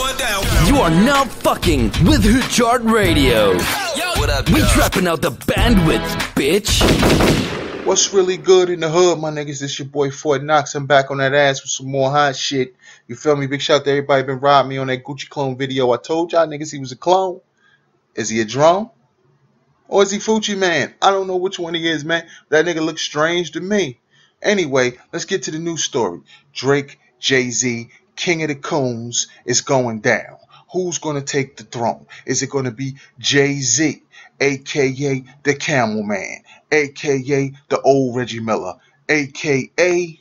You are now fucking with Hoodchart Radio. What up, We y'all? trapping out the bandwidth, bitch. What's really good in the hood, my niggas? This your boy Fort Nox. I'm back on that ass with some more hot shit. You feel me? Big shout out to everybody been riding me on that Gucci clone video. I told y'all niggas he was a clone. Is he a drone? Or is he Fucci man? I don't know which one he is, man. That nigga looks strange to me. Anyway, let's get to the news story. Drake, Jay-Z, King of the Coons is going down. Who's gonna take the throne? Is it gonna be Jay-Z, aka the Camel Man, aka the old Reggie Miller, aka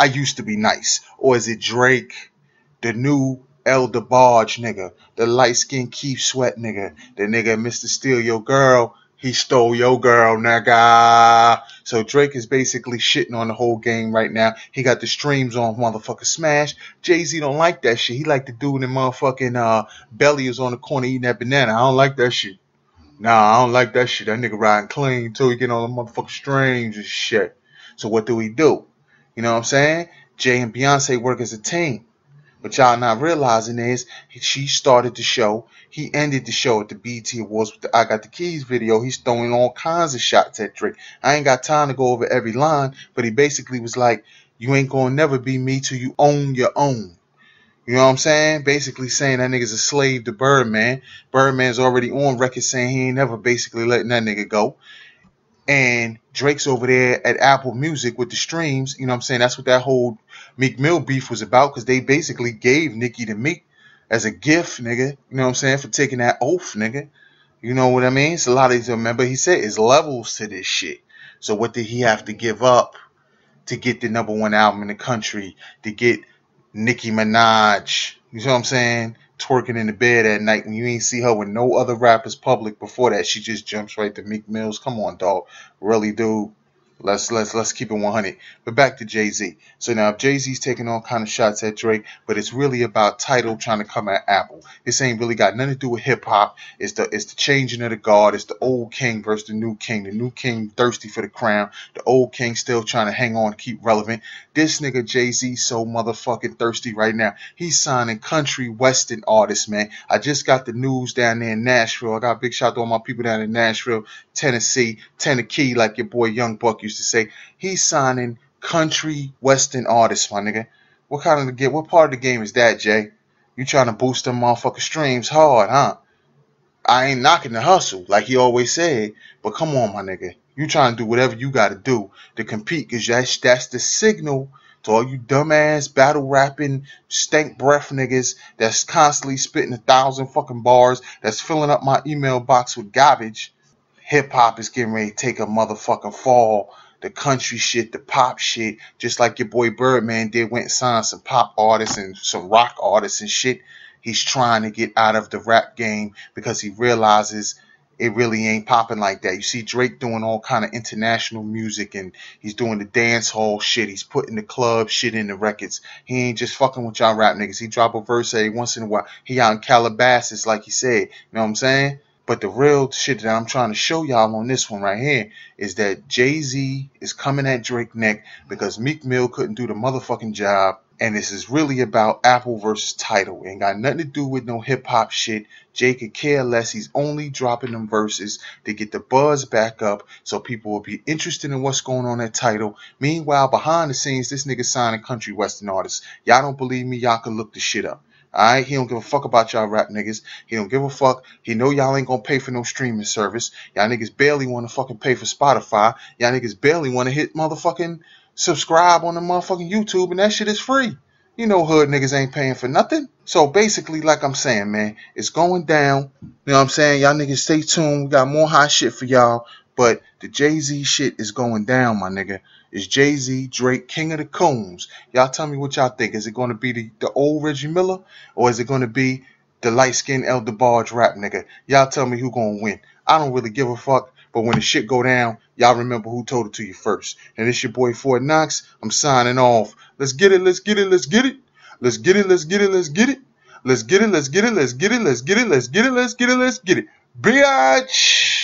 I used to be nice, or is it Drake, the new El DeBarge nigga, the light skinned Keith Sweat nigga, the nigga Mr. Steal Your Girl, he stole your girl, nigga. So Drake is basically shitting on the whole game right now. He got the streams on motherfucker Smash. Jay Z don't like that shit. He like the dude in motherfucking uh, belly is on the corner eating that banana. I don't like that shit. Nah, I don't like that shit. That nigga riding clean till he get on the motherfucking streams and shit. So what do we do? You know what I'm saying? Jay and Beyonce work as a team. But y'all not realizing is she started the show. He ended the show at the BET Awards with the I Got the Keys video. He's throwing all kinds of shots at Drake. I ain't got time to go over every line, but he basically was like, You ain't gonna never be me till you own your own. You know what I'm saying? Basically saying that nigga's a slave to Birdman. Birdman's already on record saying he ain't never basically letting that nigga go. And Drake's over there at Apple Music with the streams. You know what I'm saying? That's what that whole Meek Mill beef was about because they basically gave Nicki to Meek as a gift, nigga. You know what I'm saying? For taking that oath, nigga. You know what I mean? It's a lot of these. Remember, he said it's levels to this shit. So what did he have to give up to get the number one album in the country? To get Nicki Minaj? You know what I'm saying? Twerking in the bed at night when you ain't see her with no other rappers public before that. She just jumps right to Meek Mills. Come on, dog. Really, dude. Let's let's let's keep it 100. But back to Jay Z. So now Jay Z's taking all kind of shots at Drake, but it's really about TIDAL trying to come at Apple. This ain't really got nothing to do with hip hop. It's the it's the changing of the guard. It's the old king versus the new king. The new king thirsty for the crown. The old king still trying to hang on, keep relevant. This nigga Jay Z so motherfucking thirsty right now. He's signing country western artists, man. I just got the news down there in Nashville. I got big shout out to all my people down in Nashville, Tennessee, Tennessee, like your boy Young Buck used to say. He's signing country western artists, my nigga. What kind of the game? What part of the game is that, Jay? You trying to boost them motherfucking streams hard, huh? I ain't knocking the hustle, like he always said, but come on, my nigga. You trying to do whatever you got to do to compete, cause that's that's the signal to all you dumbass battle rapping stank breath niggas that's constantly spitting a thousand fucking bars, that's filling up my email box with garbage. Hip hop is getting ready to take a motherfucking fall. The country shit, the pop shit, just like your boy Birdman did, went and signed some pop artists and some rock artists and shit. He's trying to get out of the rap game because he realizes it really ain't popping like that. You see Drake doing all kind of international music and he's doing the dance hall shit. He's putting the club shit in the records. He ain't just fucking with y'all rap niggas. He drop a verse every once in a while. He out in Calabasas, like he said. You know what I'm saying? But the real shit that I'm trying to show y'all on this one right here is that Jay Z is coming at Drake neck because Meek Mill couldn't do the motherfucking job. And this is really about Apple versus TIDAL. It Ain't got nothing to do with no hip hop shit. Jay could care less. He's only dropping them verses to get the buzz back up so people will be interested in what's going on at TIDAL. Meanwhile, behind the scenes, this nigga signing country western artists. Y'all don't believe me? Y'all can look the shit up. Alright, he don't give a fuck about y'all rap niggas. He don't give a fuck. He know y'all ain't gonna pay for no streaming service. Y'all niggas barely wanna fucking pay for Spotify. Y'all niggas barely wanna hit motherfucking subscribe on the motherfucking YouTube and that shit is free. You know hood niggas ain't paying for nothing. So basically, like I'm saying, man, it's going down. You know what I'm saying? Y'all niggas stay tuned. We got more hot shit for y'all. But the Jay-Z shit is going down, my nigga. It's Jay-Z, Drake, King of the Coons. Y'all tell me what y'all think. Is it going to be the, the old Reggie Miller or is it going to be the light-skinned El DeBarge rap nigga? Y'all tell me who going to win. I don't really give a fuck. But when the shit go down, y'all remember who told it to you first. And it's your boy Fort Nox. I'm signing off. Let's get it, let's get it, let's get it. Let's get it, let's get it, let's get it. Let's get it, let's get it, let's get it, let's get it, let's get it, let's get it, let's get it. Bitch!